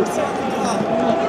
就是。